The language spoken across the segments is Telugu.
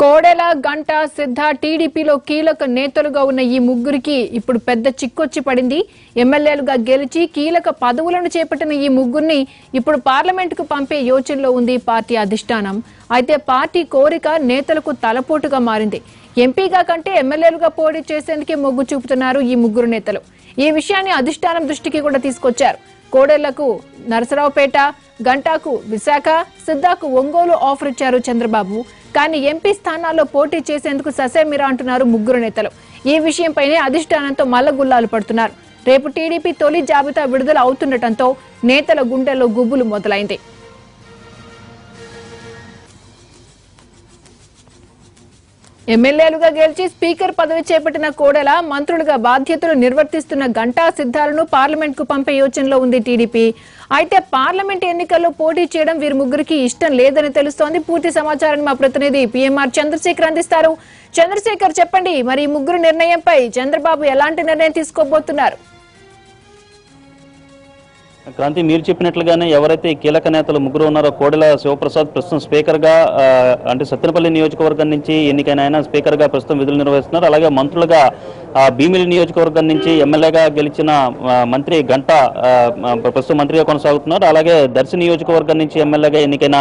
కోడెల గంట సిద్ధ టీడీపీలో కీలక నేతలుగా ఉన్న ఈ ముగ్గురికి ఇప్పుడు పెద్ద చిక్కొచ్చి పడింది. ఎమ్మెల్యేలుగా గెలిచి కీలక పదవులను చేపట్టిన ఈ ముగ్గురిని ఇప్పుడు పార్లమెంటుకు పంపే యోచనలో ఉంది పార్టీ అధిష్టానం. అయితే పార్టీ కోరిక నేతలకు తలపోటుగా మారింది. ఎంపీగా కంటే ఎమ్మెల్యేలుగా పోటీ చేసేందుకే మొగ్గు చూపుతున్నారు ఈ ముగ్గురు నేతలు. ఈ విషయాన్ని అధిష్టానం దృష్టికి కూడా తీసుకొచ్చారు. కోడేళ్ళకు నరసరావుపేట గంటాకు విశాఖ సిద్ధాకు ఒంగోలు ఆఫర్ ఇచ్చారు చంద్రబాబు. కానీ ఎంపీ స్థానాల్లో పోటీ చేసేందుకు ససేమిరా అంటున్నారు ముగ్గురు నేతలు. ఈ విషయంపైనే అధిష్టానంతో మల్లగుల్లాలు పడుతున్నారు. రేపు టీడీపీ తొలి జాబితా విడుదల అవుతుండటంతో నేతల గుండెల్లో గుబులు మొదలైంది. ఎమ్మెల్యేలుగా గెలిచి స్పీకర్ పదవి చేపట్టిన కోడెల మంత్రులుగా బాధ్యతలు నిర్వర్తిస్తున్న గంటా సిద్ధాలను పార్లమెంట్కు పంపే యోచనలో ఉంది టీడీపీ. అయితే పార్లమెంట్ ఎన్నికల్లో పోటీ చేయడం వీరి ముగ్గురికి ఇష్టం లేదని తెలుస్తోంది. పూర్తి సమాచారాన్ని మా ప్రతినిధి పిఎంఆర్ చంద్రశేఖర్ అందిస్తారు. చంద్రశేఖర్ చెప్పండి మరి ముగ్గురు నిర్ణయంపై చంద్రబాబు ఎలాంటి నిర్ణయం తీసుకోబోతున్నారు? క్రాంతి మీరు చెప్పినట్లుగానే ఎవరైతే కీలక నేతలు ముగ్గురు ఉన్నారో కోడెల శివప్రసాద్ ప్రస్తుతం స్పీకర్గా అంటే సత్తెనపల్లి నియోజకవర్గం నుంచి ఎన్నికైన ఆయన స్పీకర్గా ప్రస్తుతం విధులు నిర్వహిస్తున్నారు. అలాగే మంత్రులుగా భీమిలి నియోజకవర్గం నుంచి ఎమ్మెల్యేగా గెలిచిన మంత్రి గంట ప్రస్తుత మంత్రిగా కొనసాగుతున్నారు. అలాగే దర్శి నియోజకవర్గం నుంచి ఎమ్మెల్యేగా ఎన్నికైన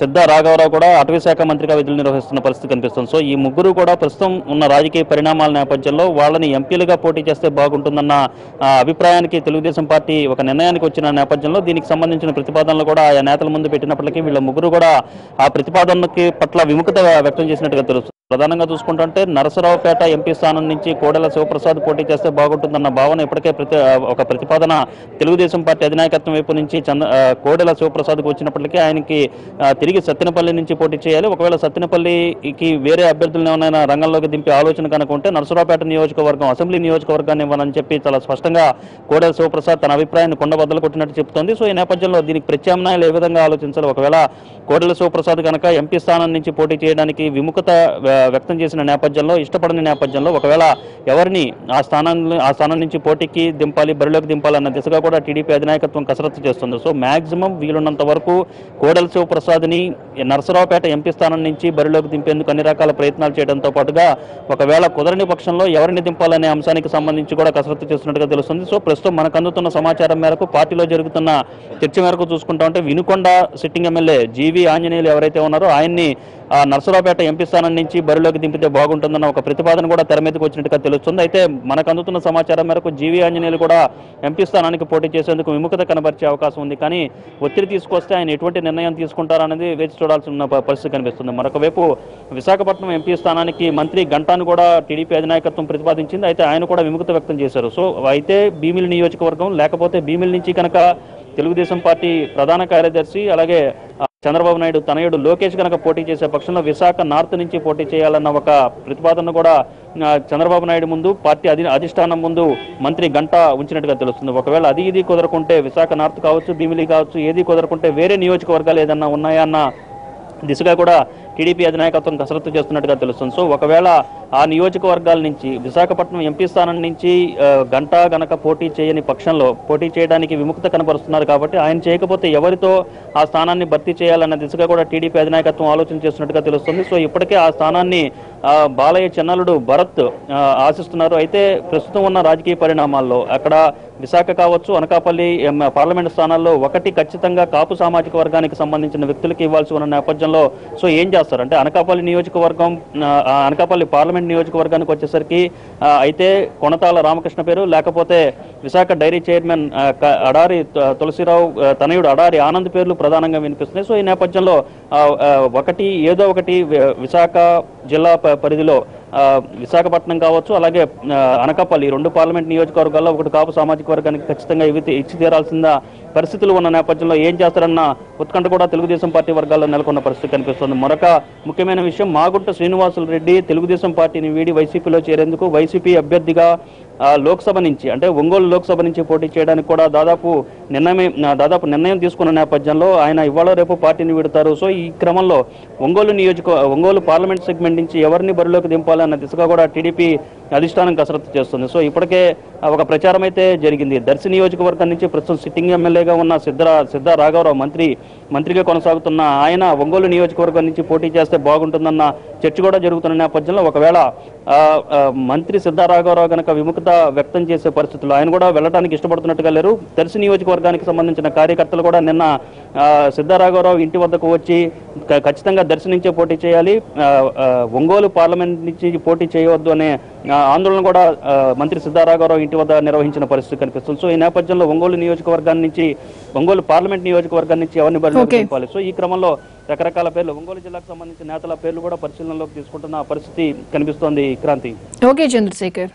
సిద్ధ రాఘవరావు కూడా అటవీ శాఖ మంత్రిగా విధులు నిర్వహిస్తున్న పరిస్థితి కనిపిస్తుంది. సో ఈ ముగ్గురు కూడా ప్రస్తుతం ఉన్న రాజకీయ పరిణామాల నేపథ్యంలో వాళ్ళని ఎంపీలుగా పోటీ చేస్తే బాగుంటుందన్న అభిప్రాయానికి తెలుగుదేశం పార్టీ ఒక నిర్ణయానికి వచ్చిన నేపథ్యంలో దీనికి సంబంధించిన ప్రతిపాదనలు కూడా ఆయా నేతల ముందు పెట్టినప్పటికీ వీళ్ళ ముగ్గురు కూడా ఆ ప్రతిపాదనకి పట్ల విముఖత వ్యక్తం చేసినట్టుగా తెలుస్తుంది. ప్రధానంగా చూసుకుంటుంటే నరసరావుపేట ఎంపీ స్థానం నుంచి కోడెల శివప్రసాద్ పోటీ చేస్తే బాగుంటుందన్న భావన ఇప్పటికే ప్రతి ఒక ప్రతిపాదన తెలుగుదేశం పార్టీ అధినాయకత్వం వైపు నుంచి చంద్ర కోడెల శివప్రసాద్కు వచ్చినప్పటికీ ఆయనకి తిరిగి సత్తెనపల్లి నుంచి పోటీ చేయాలి. ఒకవేళ సత్తెనపల్లికి వేరే అభ్యర్థులను ఏమైనా రంగంలోకి దింపే ఆలోచన కనుక ఉంటే నరసరావుపేట నియోజకవర్గం అసెంబ్లీ నియోజకవర్గాన్ని ఇవ్వాలని చెప్పి చాలా స్పష్టంగా కోడెల శివప్రసాద్ తన అభిప్రాయాన్ని కొండబద్దలు కొట్టినట్టు చెప్తోంది సో ఈ నేపథ్యంలో దీనికి ప్రత్యామ్నాయాలు ఏ విధంగా ఆలోచించాలి ఒకవేళ కోడెల శివప్రసాద్ కనుక ఎంపీ స్థానం నుంచి పోటీ చేయడానికి విముఖత వ్యక్తం చేసిన నేపథ్యంలో ఇష్టపడని నేపథ్యంలో ఒకవేళ ఎవరిని ఆ స్థానాన్ని ఆ స్థానం నుంచి పోటీకి దింపాలి బరిలోకి దింపాలి అన్న దిశగా కూడా టీడీపీ అధినాయకత్వం కసరత్తు చేస్తుంది. సో మాక్సిమం వీలున్నంత వరకు కోడల శివప్రసాద్ని నరసరావుపేట ఎంపీ స్థానం నుంచి బరిలోకి దింపేందుకు అన్ని రకాల ప్రయత్నాలు చేయడంతో పాటుగా ఒకవేళ కుదరని పక్షంలో ఎవరిని దింపాలనే అంశానికి సంబంధించి కూడా కసరత్తు చేస్తున్నట్టుగా తెలుస్తుంది. సో ప్రస్తుతం మనకు అందుతున్న సమాచారం మేరకు పార్టీలో జరుగుతున్న చర్చ మేరకు చూసుకుంటా ఉంటే Vinukonda sitting MLA GV Anjaneyulu ఎవరైతే ఉన్నారో ఆయన్ని నరసరావుపేట ఎంపీ స్థానం నుంచి బరిలోకి దింపితే బాగుంటుందన్న ఒక ప్రతిపాదన కూడా తెర మీదకి వచ్చినట్టుగా తెలుస్తుంది. అయితే మనకు అందుతున్న సమాచారం మేరకు జీవి ఆంజనేయులు కూడా ఎంపీ స్థానానికి పోటీ చేసేందుకు విముఖత కనబరిచే అవకాశం ఉంది. కానీ ఒత్తిడి తీసుకొస్తే ఆయన ఎటువంటి నిర్ణయం తీసుకుంటారనేది వేచి చూడాల్సిన పరిస్థితి కనిపిస్తుంది. మరొకవైపు విశాఖపట్నం ఎంపీ స్థానానికి మంత్రి గంటాను కూడా టీడీపీ అధినాయకత్వం ప్రతిపాదించింది. అయితే ఆయన కూడా విముఖత వ్యక్తం చేశారు. సో అయితే భీమిలి నియోజకవర్గం లేకపోతే భీమిలి నుంచి కనుక తెలుగుదేశం పార్టీ ప్రధాన కార్యదర్శి అలాగే చంద్రబాబు నాయుడు తనయుడు లోకేష్ కనుక పోటీ చేసే పక్షంలో విశాఖ నార్త్ నుంచి పోటీ చేయాలన్న ఒక ప్రతిపాదన కూడా చంద్రబాబు నాయుడు ముందు పార్టీ అధి అధిష్టానం ముందు మంత్రి గంట ఉంచినట్టుగా తెలుస్తుంది. ఒకవేళ అది ఇది కుదరకుంటే విశాఖ నార్త్ కావచ్చు భీమిలి కావచ్చు ఏది కుదరకుంటే వేరే నియోజకవర్గాలు ఏదన్నా ఉన్నాయా అన్న దిశగా కూడా టీడీపీ అధినాయకత్వం కసరత్తు చేస్తున్నట్టుగా తెలుస్తుంది. సో ఒకవేళ ఆ నియోజకవర్గాల నుంచి విశాఖపట్నం ఎంపీ స్థానం నుంచి గంట గంటా గనక పోటీ చేయని పక్షంలో పోటీ చేయడానికి విముక్త కనబరుస్తున్నారు కాబట్టి ఆయన చేయకపోతే ఎవరితో ఆ స్థానాన్ని భర్తీ చేయాలన్న దిశగా కూడా టీడీపీ అధినాయకత్వం ఆలోచన చేస్తున్నట్టుగా తెలుస్తుంది. సో ఇప్పటికే ఆ స్థానాన్ని బాలయ్య చెన్నలుడు భరత్ ఆశిస్తున్నారు. అయితే ప్రస్తుతం ఉన్న రాజకీయ పరిణామాల్లో అక్కడ విశాఖ కావచ్చు అనకాపల్లి పార్లమెంట్ స్థానాల్లో ఒకటి ఖచ్చితంగా కాపు సామాజిక వర్గానికి సంబంధించిన వ్యక్తులకు ఇవ్వాల్సి ఉన్న నేపథ్యంలో సో ఏం చేస్తారు? అంటే అనకాపల్లి నియోజకవర్గం అనకాపల్లి పార్లమెంట్ నియోజకవర్గానికి వచ్చేసరికి అయితే కొనతాల రామకృష్ణ పేరు లేకపోతే విశాఖ డైరీ చైర్మన్ అడారి త- తులసిరావు తనయుడు అడారి ఆనంద్ పేర్లు ప్రధానంగా వినిపిస్తున్నాయి. సో ఈ నేపథ్యంలో ఒకటి ఏదో ఒకటి విశాఖ జిల్లా పరిధిలో విశాఖపట్నం కావచ్చు అలాగే అనకాపల్లి రెండు పార్లమెంట్ నియోజకవర్గాల్లో ఒకటి కాపు సామాజిక వర్గానికి ఖచ్చితంగా ఇవి ఇచ్చి తీరాల్సిన పరిస్థితులు ఉన్న నేపథ్యంలో ఏం చేస్తారన్న ఉత్కంఠ కూడా తెలుగుదేశం పార్టీ వర్గాల్లో నెలకొన్న పరిస్థితి కనిపిస్తుంది. మరొక ముఖ్యమైన విషయం మాగుంట శ్రీనివాసులు రెడ్డి తెలుగుదేశం పార్టీని వీడి వైసీపీలో చేరేందుకు వైసీపీ అభ్యర్థిగా లోక్సభ నుంచి అంటే ఒంగోలు లోక్సభ నుంచి పోటీ చేయడానికి కూడా దాదాపు నిర్ణయం దాదాపు నిర్ణయం తీసుకున్న నేపథ్యంలో ఆయన ఇవాళ రేపు పార్టీని విడతారు. సో ఈ క్రమంలో ఒంగోలు నియోజక ఒంగోలు పార్లమెంట్ సెగ్మెంట్ నుంచి ఎవరిని బరిలోకి దింపాలన్న దిశగా కూడా టీడీపీ అధిష్టానం కసరత్తు చేస్తుంది. సో ఇప్పటికే ఒక ప్రచారం అయితే జరిగింది. దర్శి నియోజకవర్గం నుంచి ప్రస్తుతం సిట్టింగ్ ఎమ్మెల్యేగా ఉన్న సిద్ధ సిద్ధ రాఘవరావు మంత్రి మంత్రిగా కొనసాగుతున్న ఆయన ఒంగోలు నియోజకవర్గం నుంచి పోటీ చేస్తే బాగుంటుందన్న చర్చ కూడా జరుగుతున్న నేపథ్యంలో ఒకవేళ మంత్రి సిద్ధ రాఘవరావు కనుక విముఖత వ్యక్తం చేసే పరిస్థితుల్లో ఆయన కూడా వెళ్ళడానికి ఇష్టపడుతున్నట్టుగా లేరు. దర్శి నియోజకవర్గానికి సంబంధించిన కార్యకర్తలు కూడా నిన్న సిద్ధ రాఘవరావు ఇంటి వద్దకు వచ్చి ఖచ్చితంగా దర్శి నుంచే పోటీ చేయాలి. ఒంగోలు పార్లమెంట్ నుంచి పోటీ చేయవద్దు అనే ఆందోళన కూడా మంత్రి సిద్ధారాఘవరావు ఇంటి వద్ద నిర్వహించిన పరిస్థితి కనిపిస్తుంది. సో ఈ నేపథ్యంలో ఒంగోలు నియోజకవర్గాన్ని నుంచి ఒంగోలు పార్లమెంట్ నియోజకవర్గం నుంచి ఎవరిని. దింపాలి? సో ఈ క్రమంలో రకరకాల పేర్లు ఒంగోలు జిల్లాకు సంబంధించిన నేతల పేర్లు కూడా పరిశీలనలోకి తీసుకుంటున్న పరిస్థితి కనిపిస్తోంది క్రాంతి. ఓకే చంద్రశేఖర్.